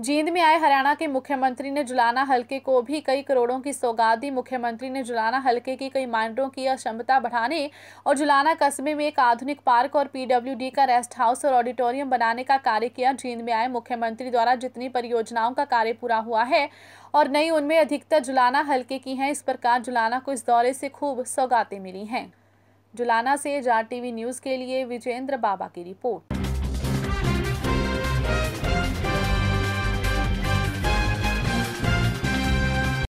जींद में आए हरियाणा के मुख्यमंत्री ने जुलाना हलके को भी कई करोड़ों की सौगात दी। मुख्यमंत्री ने जुलाना हलके की कई माइंडरों की क्षमता बढ़ाने और जुलाना कस्बे में एक आधुनिक पार्क और पीडब्ल्यूडी का रेस्ट हाउस और ऑडिटोरियम बनाने का कार्य किया। जींद में आए मुख्यमंत्री द्वारा जितनी परियोजनाओं का कार्य पूरा हुआ है और नई उनमें अधिकतर जुलाना हल्के की हैं। इस प्रकार जुलाना को इस दौरे से खूब सौगातें मिली हैं। जुलाना से जार टीवी न्यूज़ के लिए विजेंद्र बाबा की रिपोर्ट।